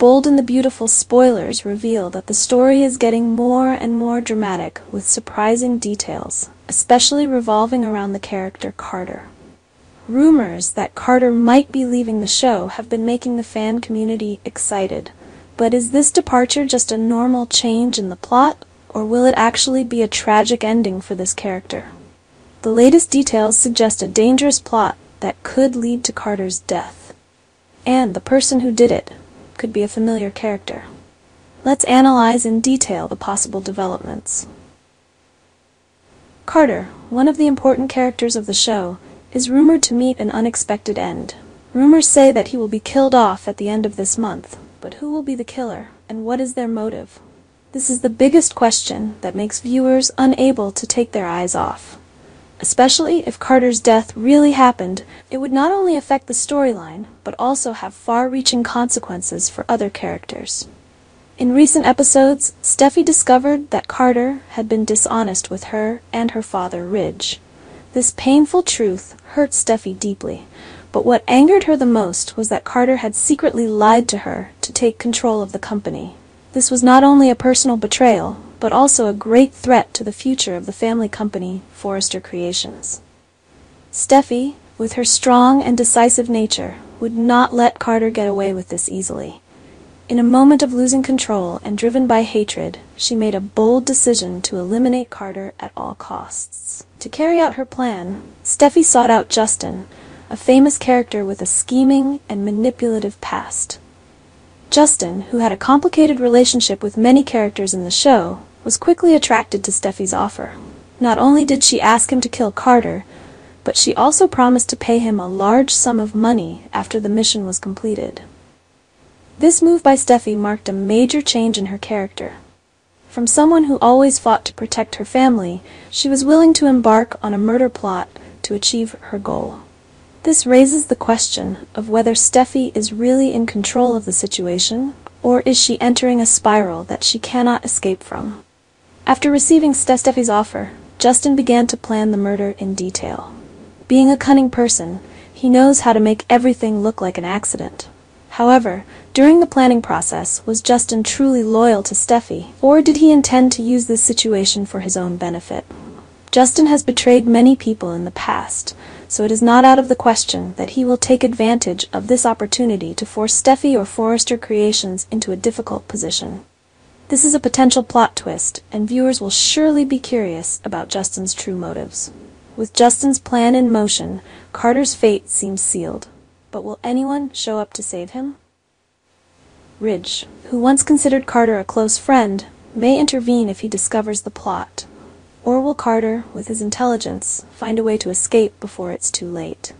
Bold and the Beautiful spoilers reveal that the story is getting more and more dramatic with surprising details, especially revolving around the character Carter. Rumors that Carter might be leaving the show have been making the fan community excited. But is this departure just a normal change in the plot, or will it actually be a tragic ending for this character? The latest details suggest a dangerous plot that could lead to Carter's death. And the person who did it could be a familiar character. Let's analyze in detail the possible developments. Carter, one of the important characters of the show, is rumored to meet an unexpected end. Rumors say that he will be killed off at the end of this month, but who will be the killer, and what is their motive? This is the biggest question that makes viewers unable to take their eyes off. Especially if Carter's death really happened, it would not only affect the storyline, but also have far-reaching consequences for other characters. In recent episodes, Steffy discovered that Carter had been dishonest with her and her father, Ridge. This painful truth hurt Steffy deeply, but what angered her the most was that Carter had secretly lied to her to take control of the company. This was not only a personal betrayal, but also a great threat to the future of the family company, Forrester Creations. Steffy, with her strong and decisive nature, would not let Carter get away with this easily. In a moment of losing control and driven by hatred, she made a bold decision to eliminate Carter at all costs. To carry out her plan, Steffy sought out Justin, a famous character with a scheming and manipulative past. Justin, who had a complicated relationship with many characters in the show, was quickly attracted to Steffy's offer. Not only did she ask him to kill Carter, but she also promised to pay him a large sum of money after the mission was completed. This move by Steffy marked a major change in her character. From someone who always fought to protect her family, she was willing to embark on a murder plot to achieve her goal. This raises the question of whether Steffy is really in control of the situation, or is she entering a spiral that she cannot escape from. After receiving Steffy's offer, Justin began to plan the murder in detail. Being a cunning person, he knows how to make everything look like an accident. However, during the planning process, was Justin truly loyal to Steffy, or did he intend to use this situation for his own benefit? Justin has betrayed many people in the past, so it is not out of the question that he will take advantage of this opportunity to force Steffy or Forrester Creations into a difficult position. This is a potential plot twist, and viewers will surely be curious about Justin's true motives. With Justin's plan in motion, Carter's fate seems sealed. But will anyone show up to save him? Ridge, who once considered Carter a close friend, may intervene if he discovers the plot. Or will Carter, with his intelligence, find a way to escape before it's too late?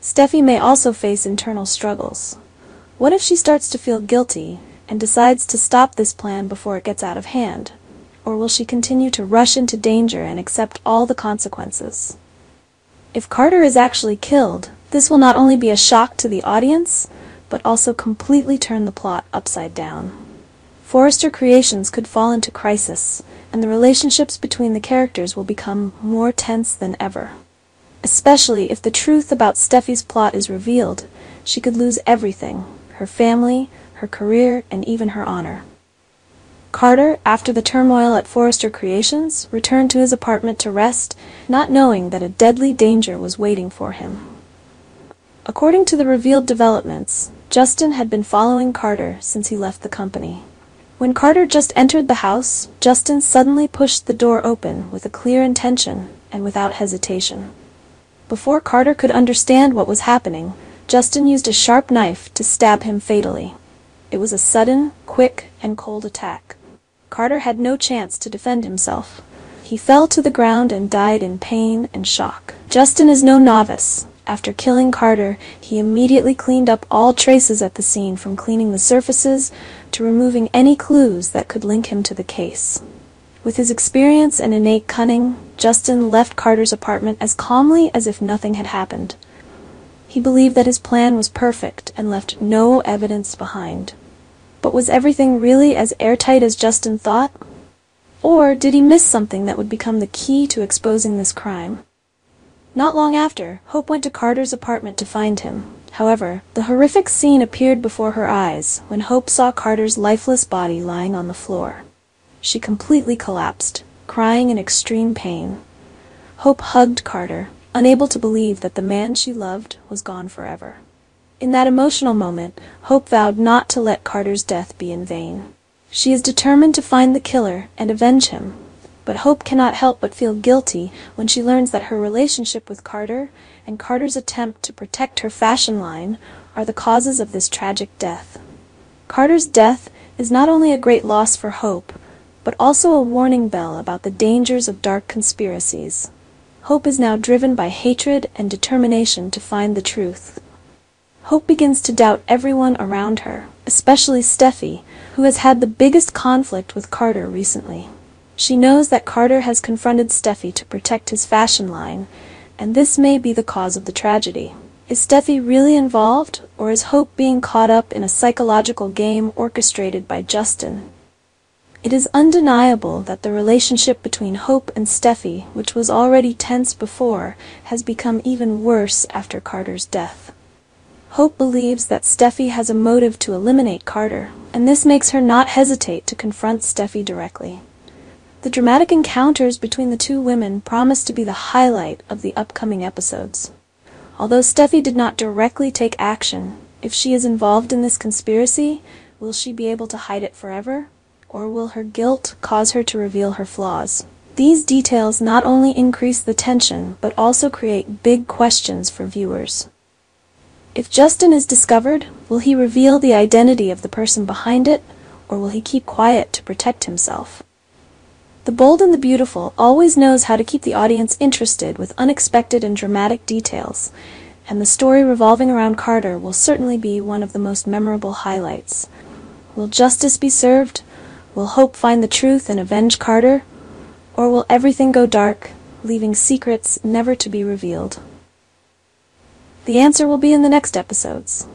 Steffy may also face internal struggles. What if she starts to feel guilty and decides to stop this plan before it gets out of hand? Or will she continue to rush into danger and accept all the consequences? If Carter is actually killed, this will not only be a shock to the audience, but also completely turn the plot upside down. Forrester Creations could fall into crisis, and the relationships between the characters will become more tense than ever. Especially if the truth about Steffy's plot is revealed, she could lose everything her family, her career, and even her honor. Carter, after the turmoil at Forrester Creations, returned to his apartment to rest, not knowing that a deadly danger was waiting for him. According to the revealed developments, Justin had been following Carter since he left the company. When Carter just entered the house, Justin suddenly pushed the door open with a clear intention and without hesitation. Before Carter could understand what was happening, Justin used a sharp knife to stab him fatally. It was a sudden, quick, and cold attack. Carter had no chance to defend himself. He fell to the ground and died in pain and shock. Justin is no novice. After killing Carter, he immediately cleaned up all traces at the scene from cleaning the surfaces to removing any clues that could link him to the case. With his experience and innate cunning, Justin left Carter's apartment as calmly as if nothing had happened. He believed that his plan was perfect and left no evidence behind. But was everything really as airtight as Justin thought? Or did he miss something that would become the key to exposing this crime? Not long after, Hope went to Carter's apartment to find him. However, the horrific scene appeared before her eyes when Hope saw Carter's lifeless body lying on the floor. She completely collapsed, crying in extreme pain. Hope hugged Carter, unable to believe that the man she loved was gone forever. In that emotional moment, Hope vowed not to let Carter's death be in vain. She is determined to find the killer and avenge him, but Hope cannot help but feel guilty when she learns that her relationship with Carter and Carter's attempt to protect her fashion line are the causes of this tragic death. Carter's death is not only a great loss for Hope, but also a warning bell about the dangers of dark conspiracies. Hope is now driven by hatred and determination to find the truth. Hope begins to doubt everyone around her, especially Steffy, who has had the biggest conflict with Carter recently. She knows that Carter has confronted Steffy to protect his fashion line, and this may be the cause of the tragedy. Is Steffy really involved, or is Hope being caught up in a psychological game orchestrated by Justin? It is undeniable that the relationship between Hope and Steffy, which was already tense before, has become even worse after Carter's death. Hope believes that Steffy has a motive to eliminate Carter, and this makes her not hesitate to confront Steffy directly. The dramatic encounters between the two women promise to be the highlight of the upcoming episodes. Although Steffy did not directly take action, if she is involved in this conspiracy, will she be able to hide it forever? Or will her guilt cause her to reveal her flaws? These details not only increase the tension, but also create big questions for viewers. If Justin is discovered, will he reveal the identity of the person behind it, or will he keep quiet to protect himself? The Bold and the Beautiful always knows how to keep the audience interested with unexpected and dramatic details, and the story revolving around Carter will certainly be one of the most memorable highlights. Will justice be served? Will Hope find the truth and avenge Carter? Or will everything go dark, leaving secrets never to be revealed? The answer will be in the next episodes.